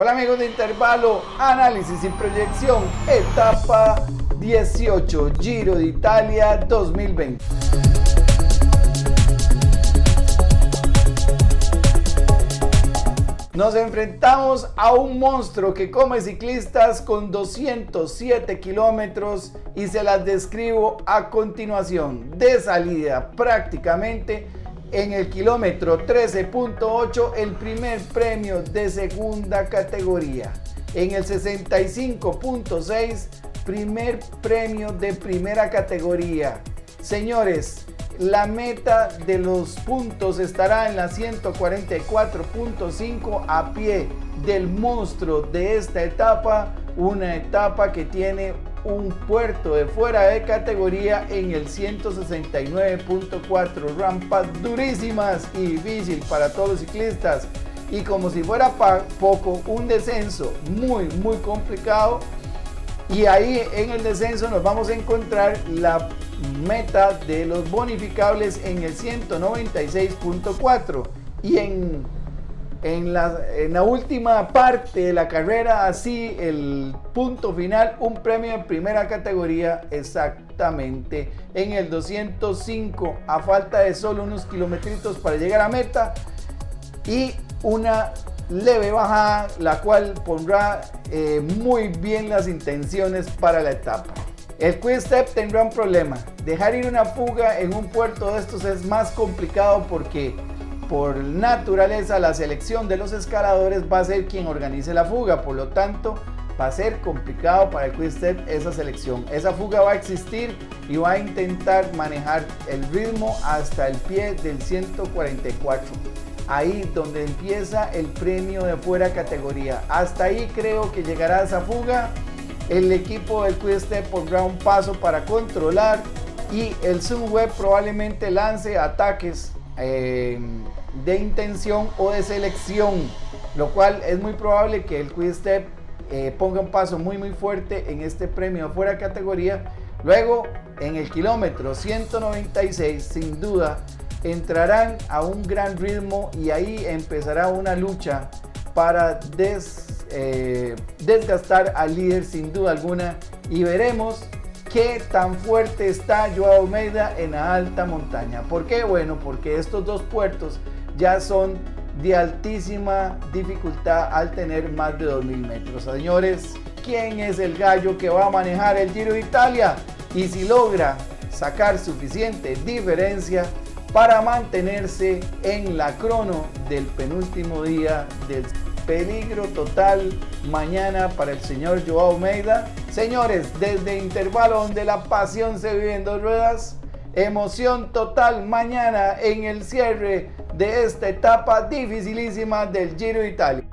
Hola amigos de Intervalo, análisis y proyección, etapa 18, Giro de Italia 2020. Nos enfrentamos a un monstruo que come ciclistas con 207 kilómetros y se las describo a continuación. De salida prácticamente en el kilómetro 13.8 el primer premio de segunda categoría. En el 65.6 primer premio de primera categoría. Señores, la meta de los puntos estará en la 144.5 a pie del monstruo de esta etapa, una etapa que tiene un puerto de fuera de categoría en el 169.4. Rampas durísimas y difícil para todos los ciclistas. Y como si fuera poco, un descenso muy, muy complicado. Y ahí en el descenso nos vamos a encontrar la meta de los bonificables en el 196.4. Y en en la, última parte de la carrera, así el punto final, un premio en primera categoría exactamente en el 205 a falta de solo unos kilometritos para llegar a meta y una leve bajada la cual pondrá eh, muy bien las intenciones para la etapa. El quick step tendrá un problema. Dejar ir una fuga en un puerto de estos es más complicado porque por naturaleza la selección de los escaladores va a ser quien organice la fuga, por lo tanto va a ser complicado para el Quick esa selección. Esa fuga va a existir y va a intentar manejar el ritmo hasta el pie del 144. Ahí donde empieza el premio de fuera categoría. Hasta ahí creo que llegará esa fuga. El equipo del Quick pondrá un paso para controlar y el Zoom Web probablemente lance ataques eh, de intención o de selección, lo cual es muy probable que el Quick Step eh, ponga un paso muy muy fuerte en este premio fuera categoría. Luego, en el kilómetro 196, sin duda, entrarán a un gran ritmo y ahí empezará una lucha para eh, desgastar al líder sin duda alguna y veremos qué tan fuerte está Joao Almeida en la alta montaña. ¿Por qué? Bueno, porque estos dos puertos ya son de altísima dificultad al tener más de 2.000 metros. Señores, ¿quién es el gallo que va a manejar el Giro de Italia? Y si logra sacar suficiente diferencia para mantenerse en la crono del penúltimo día del peligro total mañana para el señor Joao Almeida. Señores, desde intervalo donde la pasión se vive en dos ruedas, emoción total mañana en el cierre de esta etapa dificilísima del Giro Italia.